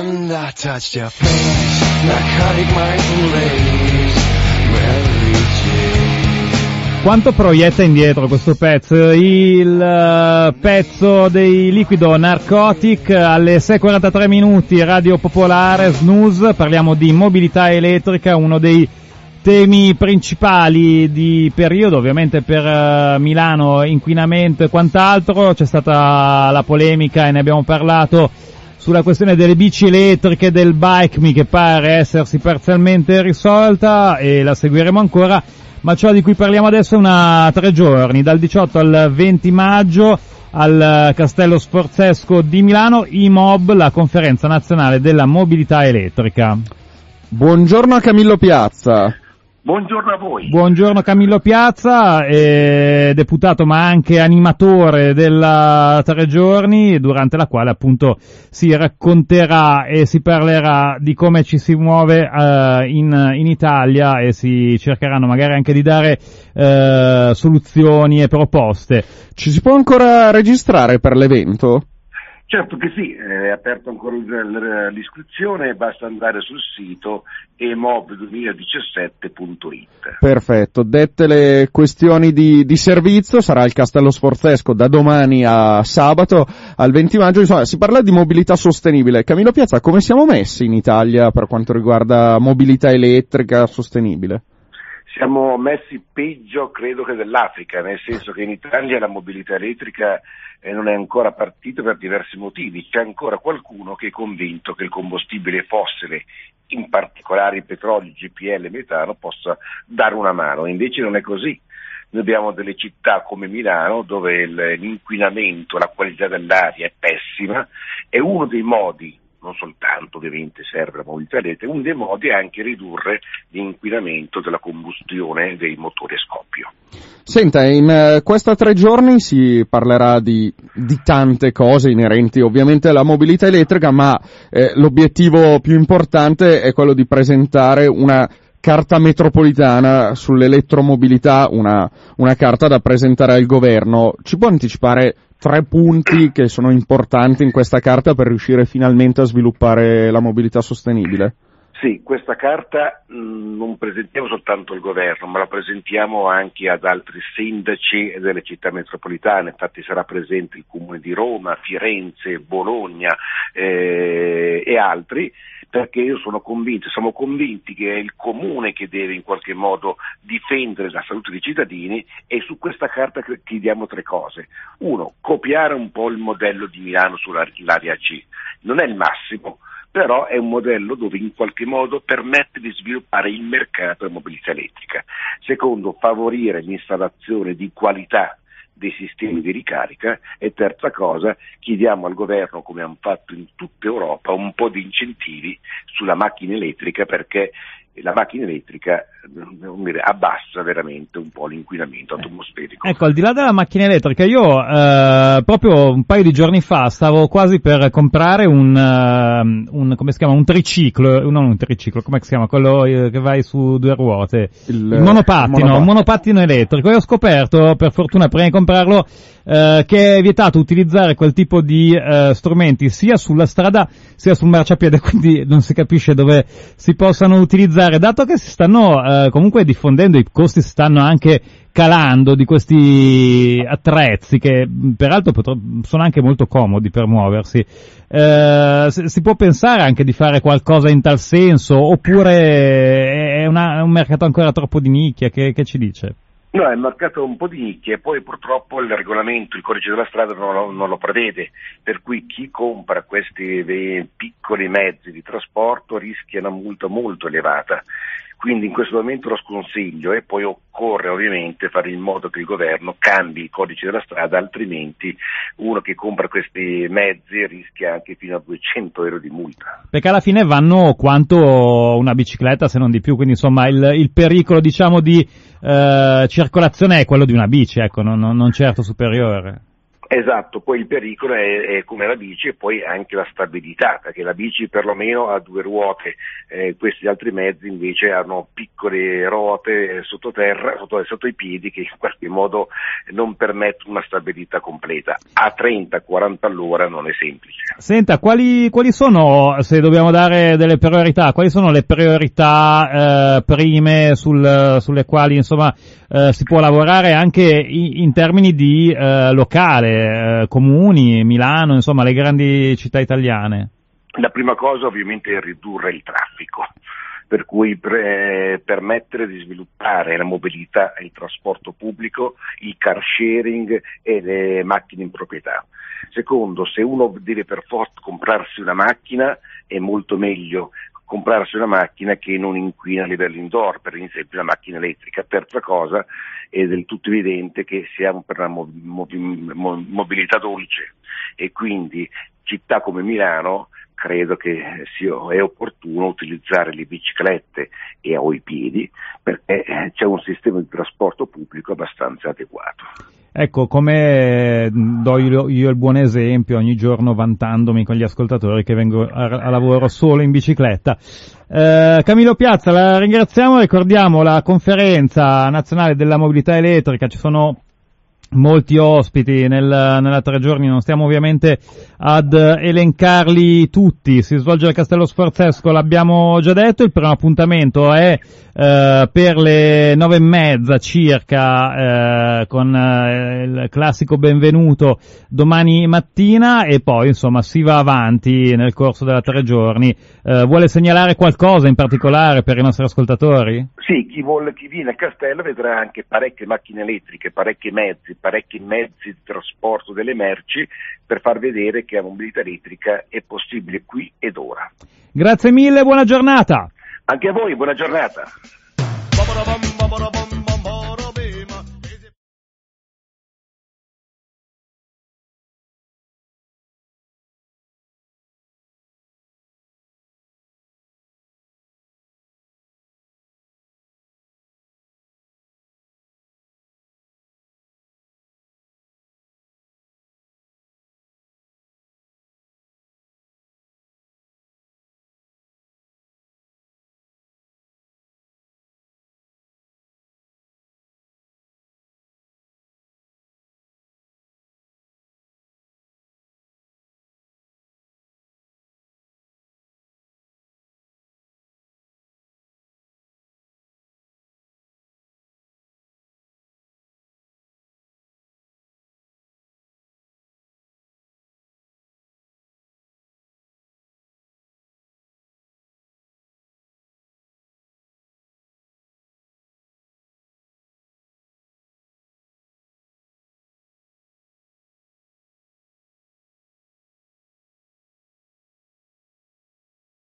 And I touched your face, narcotic mindful lace, Mary. Quanto proietta indietro questo pezzo? Il eh, pezzo dei Liquido Narcotic alle 6.43 minuti, Radio Popolare, Snooze, parliamo di mobilità elettrica, uno dei temi principali di periodo, ovviamente per eh, Milano inquinamento e quant'altro, c'è stata la polemica e ne abbiamo parlato sulla questione delle bici elettriche, del bike me che pare essersi parzialmente risolta e la seguiremo ancora, ma ciò di cui parliamo adesso è una tre giorni, dal 18 al 20 maggio al Castello Sforzesco di Milano, IMOB, la conferenza nazionale della mobilità elettrica. Buongiorno a Camillo Piazza. Buongiorno a voi. Buongiorno Camillo Piazza, eh, deputato ma anche animatore della Tre Giorni, durante la quale appunto si racconterà e si parlerà di come ci si muove eh, in, in, Italia e si cercheranno magari anche di dare eh, soluzioni e proposte. Ci si può ancora registrare per l'evento? Certo che sì, è aperta ancora l'iscrizione, basta andare sul sito emob2017.it. Perfetto, dette le questioni di, di, servizio, sarà il Castello Sforzesco da domani a sabato al 20 maggio, insomma si parla di mobilità sostenibile. Camillo Piazza, come siamo messi in Italia per quanto riguarda mobilità elettrica sostenibile? Siamo messi peggio credo che dell'Africa, nel senso che in Italia la mobilità elettrica e non è ancora partito per diversi motivi. C'è ancora qualcuno che è convinto che il combustibile fossile, in particolare il petrolio, il GPL, il metano, possa dare una mano. Invece non è così. Noi abbiamo delle città come Milano dove l'inquinamento, la qualità dell'aria è pessima e uno dei modi non soltanto ovviamente serve la mobilità elettrica, uno dei modi è anche ridurre l'inquinamento della combustione dei motori a scoppio. Senta, in uh, questa tre giorni si parlerà di, di, tante cose inerenti ovviamente alla mobilità elettrica, ma eh, l'obiettivo più importante è quello di presentare una carta metropolitana sull'elettromobilità, una, una carta da presentare al governo. Ci può anticipare tre punti che sono importanti in questa carta per riuscire finalmente a sviluppare la mobilità sostenibile? Sì, questa carta mm, non presentiamo soltanto al governo, ma la presentiamo anche ad altri sindaci delle città metropolitane, infatti sarà presente il comune di Roma, Firenze, Bologna eh, e altri perché io sono convinto, siamo convinti che è il comune che deve in qualche modo difendere la salute dei cittadini e su questa carta chiediamo tre cose. Uno, copiare un po' il modello di Milano sull'area C. Non è il massimo, però è un modello dove in qualche modo permette di sviluppare il mercato della mobilità elettrica. Secondo, favorire l'installazione di qualità dei sistemi di ricarica. E terza cosa chiediamo al governo come hanno fatto in tutta Europa un po' di incentivi sulla macchina elettrica perché la macchina elettrica dire, abbassa veramente un po' l'inquinamento atmosferico. Ecco, al di là della macchina elettrica, io eh, proprio un paio di giorni fa stavo quasi per comprare un, uh, un come si chiama, un triciclo, non un triciclo, come si chiama, quello eh, che vai su due ruote, il, il monopattino, monopattino. un monopattino elettrico, e ho scoperto, per fortuna prima di comprarlo, eh, che è vietato utilizzare quel tipo di eh, strumenti sia sulla strada sia sul marciapiede, quindi non si capisce dove si possano utilizzare, dato che si stanno eh, comunque diffondendo, i costi stanno anche calando di questi attrezzi che peraltro sono anche molto comodi per muoversi. Eh, si può pensare anche di fare qualcosa in tal senso oppure è, una, è un mercato ancora troppo di nicchia? Che, che ci dice? No, è marcato un po' di nicchie poi purtroppo il regolamento, il codice della strada non lo, non lo prevede, per cui chi compra questi piccoli mezzi di trasporto rischia una multa molto elevata quindi in questo momento lo sconsiglio e poi occorre ovviamente fare in modo che il governo cambi il codice della strada, altrimenti uno che compra questi mezzi rischia anche fino a 200 euro di multa. Perché alla fine vanno quanto una bicicletta se non di più, quindi insomma il, il pericolo diciamo di eh, circolazione è quello di una bici, ecco, non, non certo superiore. Esatto, poi il pericolo è, è, come la bici e poi anche la stabilità, perché la bici perlomeno ha due ruote, eh, questi altri mezzi invece hanno piccole ruote sottoterra, sotto, sotto, i piedi che in qualche modo non permettono una stabilità completa. A 30-40 all'ora non è semplice. Senta, quali, quali, sono, se dobbiamo dare delle priorità, quali sono le priorità eh, prime sul, sulle quali insomma eh, si può lavorare anche in, in termini di eh, locale? Eh, comuni, Milano, insomma le grandi città italiane? La prima cosa ovviamente è ridurre il traffico per cui pre- permettere di sviluppare la mobilità e il trasporto pubblico, il car sharing e le macchine in proprietà. Secondo, se uno deve per forza comprarsi una macchina, è molto meglio comprarsi una macchina che non inquina a livello indoor, per esempio una macchina elettrica. Terza cosa, è del tutto evidente che siamo per una mobilità dolce e quindi città come Milano credo che sia, è opportuno utilizzare le biciclette e o i piedi perché c'è un sistema di trasporto pubblico abbastanza adeguato. Ecco, come do io, io, il buon esempio ogni giorno vantandomi con gli ascoltatori che vengo a, a lavoro solo in bicicletta. Eh, Camillo Piazza, la ringraziamo, ricordiamo la conferenza nazionale della mobilità elettrica, ci sono molti ospiti nel, nella tre giorni, non stiamo ovviamente ad elencarli tutti, si svolge al Castello Sforzesco, l'abbiamo già detto, il primo appuntamento è eh, per le nove e mezza circa eh, con eh, il classico benvenuto domani mattina e poi insomma si va avanti nel corso della tre giorni. Eh, vuole segnalare qualcosa in particolare per i nostri ascoltatori? Sì, chi, vuole, chi viene a Castello vedrà anche parecchie macchine elettriche, parecchi mezzi, parecchi mezzi di trasporto delle merci per far vedere che la mobilità elettrica è possibile qui ed ora. Grazie mille, buona giornata. Anche a voi, buona giornata.